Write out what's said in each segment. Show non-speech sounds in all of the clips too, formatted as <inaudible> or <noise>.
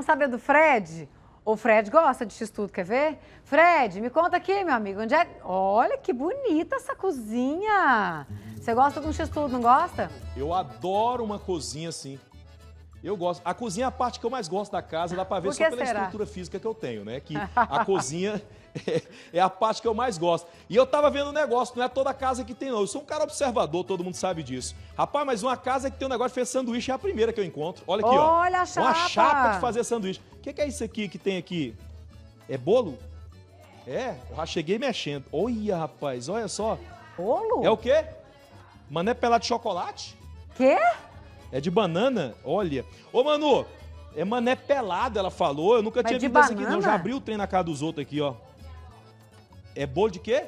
vamos saber do Fred? O Fred gosta de x-tudo, quer ver? Fred, me conta aqui, meu amigo, onde é... Olha que bonita essa cozinha. Você gosta de um x-tudo, não gosta? Eu adoro uma cozinha assim. Eu gosto. A cozinha é a parte que eu mais gosto da casa, dá pra ver só pela será? estrutura física que eu tenho, né? Que a <laughs> cozinha é, é a parte que eu mais gosto. E eu tava vendo um negócio, não é toda casa que tem, não. Eu sou um cara observador, todo mundo sabe disso. Rapaz, mas uma casa que tem um negócio de fazer sanduíche é a primeira que eu encontro. Olha aqui, ó. Olha a Uma chapa. chapa de fazer sanduíche. O que, que é isso aqui que tem aqui? É bolo? É, eu já cheguei mexendo. Olha, rapaz, olha só. Bolo? É o quê? Mané pelado de chocolate? Quê? É de banana? Olha. Ô, Manu, é mané pelado, ela falou. Eu nunca Mas tinha visto essa aqui, não. banana? Já abri o trem na casa dos outros aqui, ó. É bolo de quê?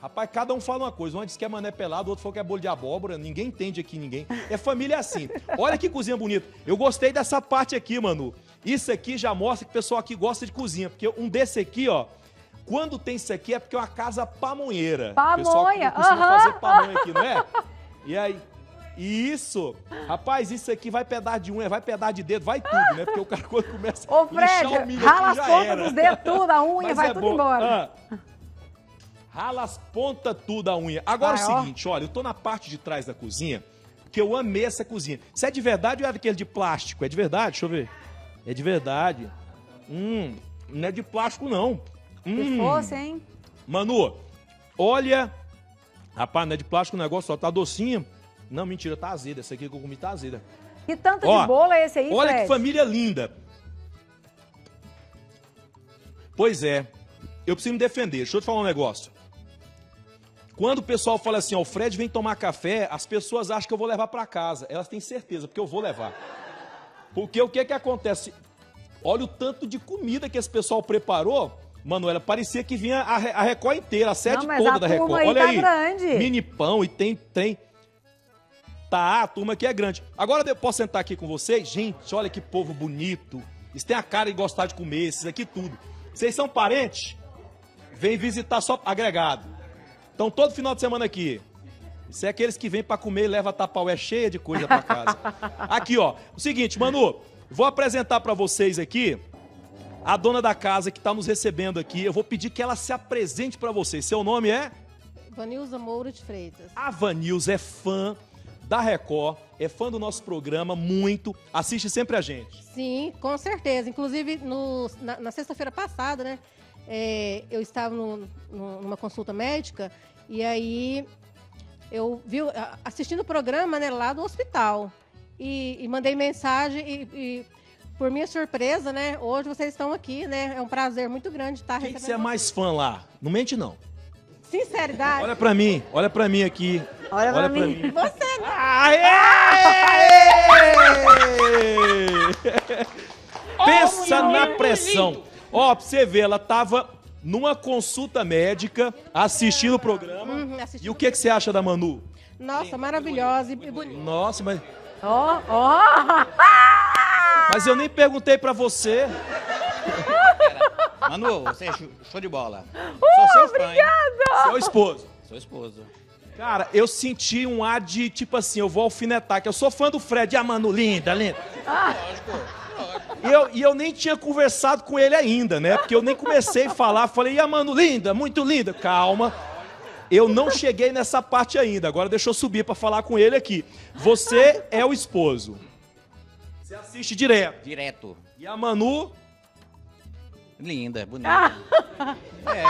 Rapaz, cada um fala uma coisa. Um disse que é mané pelado, o outro falou que é bolo de abóbora. Ninguém entende aqui, ninguém. É família assim. Olha que cozinha bonita. Eu gostei dessa parte aqui, Manu. Isso aqui já mostra que o pessoal aqui gosta de cozinha. Porque um desse aqui, ó. Quando tem isso aqui é porque é uma casa pamonheira. O pessoal Pamonha, costuma aham. fazer pamonha aqui, não é? <laughs> E aí? Isso! Rapaz, isso aqui vai pedaço de unha, vai pedaço de dedo, vai tudo, né? Porque o cara quando começa Ô, a inchar o Fred, milho rala as pontas dos dedos, tudo, a unha, Mas vai é tudo bom. embora. Ah. Rala as pontas tudo a unha. Agora Vai, é ó. o seguinte, olha, eu tô na parte de trás da cozinha, porque eu amei essa cozinha. Isso é de verdade ou é daquele de plástico? É de verdade? Deixa eu ver. É de verdade. Hum, não é de plástico, não. Se Hum. fosse, hein? Manu, olha. Rapaz, não é de plástico o negócio, só tá docinho. Não, mentira, tá azeda. Essa aqui que eu comi tá azeda. Que tanto Ó, de bolo é esse aí, Olha Fred? que família linda. Pois é, eu preciso me defender. Deixa eu te falar um negócio. Quando o pessoal fala assim, ó, o Fred vem tomar café, as pessoas acham que eu vou levar pra casa. Elas têm certeza, porque eu vou levar. Porque o que que acontece? Olha o tanto de comida que esse pessoal preparou. Manuela, parecia que vinha a, a Record inteira, a sede Não, toda da Record. aí Olha tá aí. grande. Mini pão e tem, tem. Tá, a turma aqui é grande. Agora eu posso sentar aqui com vocês? Gente, olha que povo bonito. Eles têm a cara de gostar de comer, esses aqui tudo. Vocês são parentes? Vem visitar só agregado. Então todo final de semana aqui. Isso é aqueles que vêm pra comer e leva a tapaué cheia de coisa pra casa. <laughs> aqui, ó. O seguinte, Manu, vou apresentar pra vocês aqui a dona da casa que tá nos recebendo aqui. Eu vou pedir que ela se apresente pra vocês. Seu nome é? Vanilza Moura de Freitas. A Vanils é fã da Record, é fã do nosso programa muito, assiste sempre a gente. Sim, com certeza. Inclusive, no- na, na sexta-feira passada, né? é, eu estava no- no- numa consulta médica e aí eu vi assistindo o programa né, lá do hospital. E, e mandei mensagem e, e, por minha surpresa, né? Hoje vocês estão aqui, né? É um prazer muito grande estar Quem que recebendo você é mais vocês. fã lá? Não mente não. Sinceridade. Olha pra mim, olha pra mim aqui. Olha pra mim. Você não. Aê! Pensa na pressão. Ó, pra você ver, ela tava numa consulta médica, assistindo o programa. Uhum, assisti- E o que, que você acha da Manu? Nossa, maravilhosa e e bonita. Nossa, mas, Ó, ó. <laughs> mas eu nem perguntei pra você. Manu, você é show de bola. Sou seu fã, hein? Seu esposo. Seu esposo. Cara, eu senti um ar de, tipo assim, eu vou alfinetar, que eu sou fã do Fred. Ah, Manu, linda, linda. Lógico. E eu, e eu nem tinha conversado com ele ainda, né? Porque eu nem comecei a falar. Falei, e a Manu, linda, muito linda. Calma. Eu não cheguei nessa parte ainda. Agora deixa eu subir pra falar com ele aqui. Você é o esposo. Você assiste direto. Direto. E a Manu, Linda, bonita. É,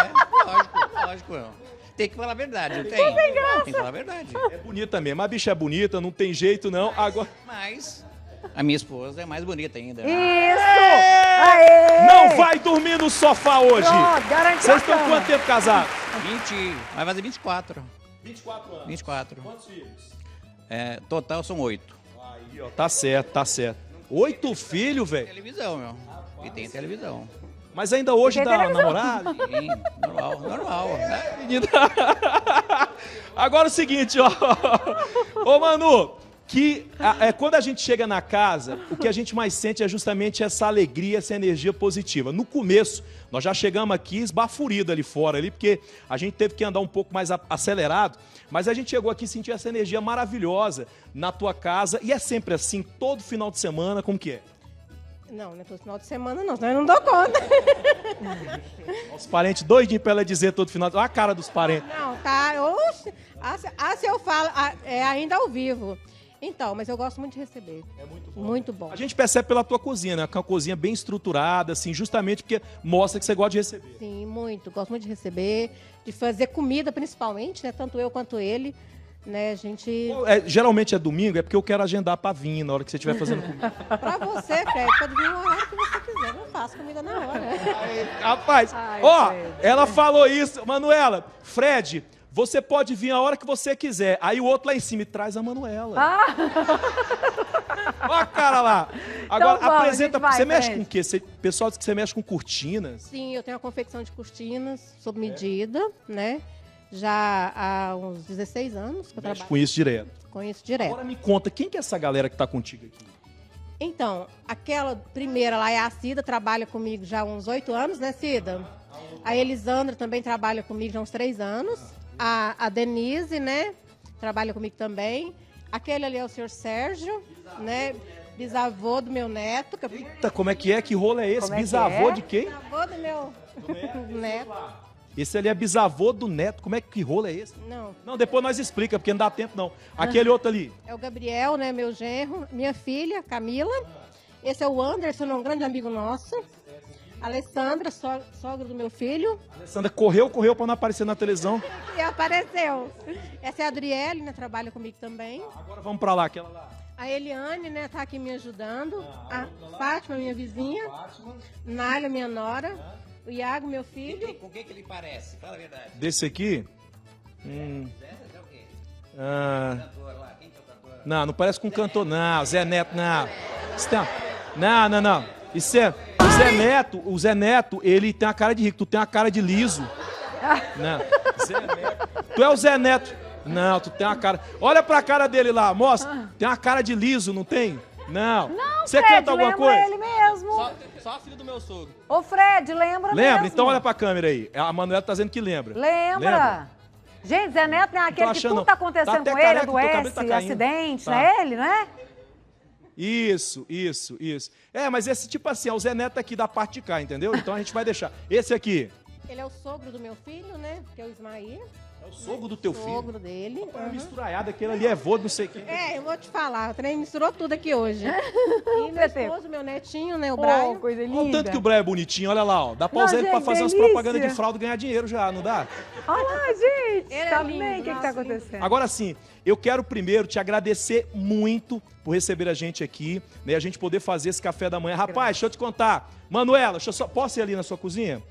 lógico, lógico. Tem que falar a verdade, não tem? Tem que falar a verdade. é bonita mesmo. A bicha é bonita, não tem jeito não. Agora. Mas a minha esposa é mais bonita ainda. Isso! Aê! Não vai dormir no sofá hoje! Pronto, garantiu Vocês estão quanto tempo casados? 20, vai fazer 24. 24 anos. 24. Quantos filhos? É, total são oito. Aí, ó. Tá certo, tá certo. Oito filhos, velho. Televisão, meu. E tem televisão. Mas ainda hoje dá namorada? Sim, normal, normal. né? <laughs> Menina. Agora é o seguinte, ó. <laughs> Ô, Manu, que a- é, quando a gente chega na casa, o que a gente mais sente é justamente essa alegria, essa energia positiva. No começo, nós já chegamos aqui esbaforido ali fora, ali, porque a gente teve que andar um pouco mais a- acelerado, mas a gente chegou aqui e sentiu essa energia maravilhosa na tua casa, e é sempre assim, todo final de semana, como que é? Não, não é todo final de semana, não, senão eu não dou conta. <laughs> Os parentes doidinhos pra ela dizer todo final. Olha a cara dos parentes. Não, tá. Oxe, ah, se- ah, eu falo, ah, é ainda ao vivo. Então, mas eu gosto muito de receber. É muito bom. Muito bom. A gente percebe pela tua cozinha, né? Que é uma cozinha bem estruturada, assim, justamente porque mostra que você gosta de receber. Sim, muito. Gosto muito de receber, de fazer comida principalmente, né? Tanto eu quanto ele. Né, a gente. É, geralmente é domingo, é porque eu quero agendar pra vir na hora que você estiver fazendo comida. <laughs> Pra você, Fred, pode vir o horário que você quiser. Eu não faço comida na hora. Rapaz, Ai, ó, Fred. ela falou isso. Manuela, Fred, você pode vir a hora que você quiser. Aí o outro lá em cima, traz a Manuela. Ah, Ó a cara lá. Agora, Então apresenta. a vai, você mexe Fred. com o quê? Você, pessoal diz que você mexe com cortinas. Sim, eu tenho uma confecção de cortinas sob medida, né? Já há uns 16 anos que eu Mexe trabalho isso direto. isso direto. Agora me conta, quem que é essa galera que tá contigo aqui? Então, aquela primeira lá é a Cida, trabalha comigo já há uns oito anos, né, Cida? A Elisandra também trabalha comigo já há uns três anos. A, a Denise, né, trabalha comigo também. Aquele ali é o senhor Sérgio, né, bisavô do meu neto. Que. Eita, como é que é? Que rolo é esse? Como é que bisavô é? de quem? Bisavô do meu <laughs> neto. Esse ali é bisavô do neto. Como é que rolo é esse? Não, Não, depois nós explica, porque não dá tempo não. Aquele outro ali. é o Gabriel, né, meu genro. Minha filha, Camila. Esse é o Anderson, um grande amigo nosso. Alessandra, so- sogra do meu filho. A Alessandra correu, correu pra não aparecer na televisão. <laughs> E apareceu. Essa é a Adriele, né? Trabalha comigo também. Agora vamos pra lá, aquela lá. A Eliane, né? Tá aqui me ajudando. A Fátima, minha vizinha. Nália, minha nora. O Iago, meu filho. Com quem que ele parece? Fala a verdade. Desse aqui. Hum, Zé, Zé o quê? ah, Cantor lá, quem que é o cantor? não, não parece com um cantor, não. Zé Neto, não. Não, não, não. Isso é. O Zé Neto, o Zé Neto, ele tem a cara de rico, tu tem a cara de liso. Não. Zé Neto. Tu é o Zé Neto. Não, tu tem uma cara. Olha pra cara dele lá, mostra. Tem uma cara de liso, não tem? Não. não, Você Fred, canta alguma coisa? ele. Só, só a filha do meu sogro. Ô, Fred, lembra Lembra? mesmo. Então olha pra câmera aí. A Manuela tá dizendo que lembra. Lembra? Gente, Zé Neto não é aquele que tudo não. tá Tá acontecendo até com ele, cabelo adoece, tá acidente, Tá. não é ele, não é? Isso, isso, isso. É, mas esse tipo assim, é o Zé Neto aqui da parte de cá, entendeu? Então a gente vai deixar. Esse aqui Ele é o sogro do meu filho, né? Que é o Ismael. É o sogro do teu filho. Sogro dele. Uma Aham. misturaiada, aquele ali é vô não sei quem. É, eu vou te falar. O trem misturou tudo aqui hoje. <laughs> E meu esposo, meu netinho, né? O Oh, Brian. coisa linda. Olha o tanto que o Brian é bonitinho, olha lá, ó. Dá pra usar ele pra fazer umas delícia. propagandas de fralda e ganhar dinheiro já, não dá? Olha lá, gente. Ele é tá lindo, bem? O que, que tá acontecendo? Agora sim, eu quero primeiro te agradecer muito por receber a gente aqui, né? A gente poder fazer esse café da manhã. Rapaz, deixa eu te contar. Manuela, deixa eu só. Posso ir ali na sua cozinha?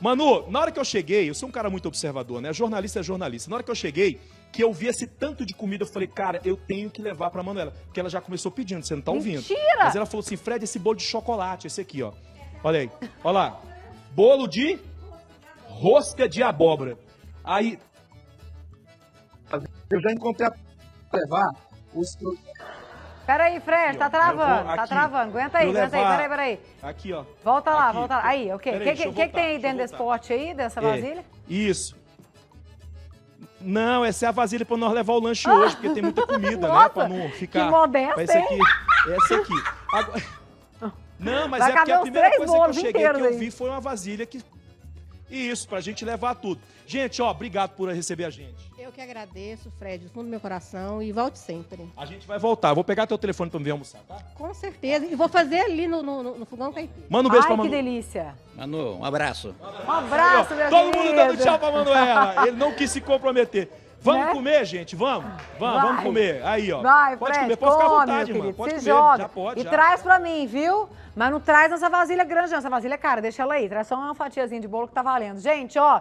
Manu, na hora que eu cheguei, eu sou um cara muito observador, né? Jornalista é jornalista. Na hora que eu cheguei, que eu vi esse tanto de comida, eu falei, cara, eu tenho que levar pra Manuela. Porque ela já começou pedindo, você não tá ouvindo. Mentira! Mas ela falou assim, Fred, esse bolo de chocolate, esse aqui, ó. Olha aí. Olha lá. Bolo de rosca de abóbora. Aí, eu já encontrei a levar os Peraí, Fred, tá ó, eu travando, vou tá aqui. travando. Aguenta aí, aguenta aí, levar- peraí, peraí. aqui, ó. Volta lá, Aqui. volta lá. Aí, ok. O que, que, que, tem aí dentro desse pote aí, dessa É, vasilha? Isso. Não, essa é a vasilha pra nós levar o lanche hoje, porque tem muita comida, né? Pra não ficar. que esse hein? aqui. Essa aqui. Agora- <laughs> Não, mas Vai é porque a primeira coisa que eu cheguei que eu aí. vi foi uma vasilha que. Isso, pra gente levar tudo. Gente, ó, obrigado por receber a gente. Eu que agradeço, Fred, do fundo do meu coração. E volte sempre. A gente vai voltar. Vou pegar teu telefone pra me ver almoçar, tá? Com certeza. E vou fazer ali no, no, no fogão caipira. Manda um beijo Ai, pra que Manu. delícia. Manu, um abraço. Um abraço, meu Todo mundo dando querido. tchau pra Manuela. <laughs> Ele não quis se comprometer. Vamos Né? comer, gente? Vamos? Vamos, Vai. vamos comer. Aí, ó. Vai, pode Fred, comer, pode ficar à come, vontade, querido. Pode Se comer. joga. Já pode, e já. traz pra mim, viu? Mas não traz essa vasilha grande, não. Essa vasilha é cara, deixa ela aí. Traz só uma fatiazinha de bolo que tá valendo. Gente, ó,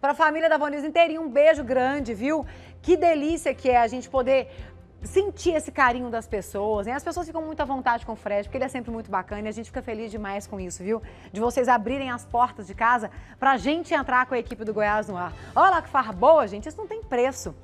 pra família da Vanilza inteirinha, um beijo grande, viu? Que delícia que é a gente poder sentir esse carinho das pessoas. Hein? As pessoas ficam muito à vontade com o Fred, porque ele é sempre muito bacana e a gente fica feliz demais com isso, viu? De vocês abrirem as portas de casa pra gente entrar com a equipe do Goiás no ar. Olha lá que farra boa, gente. Isso não tem preço.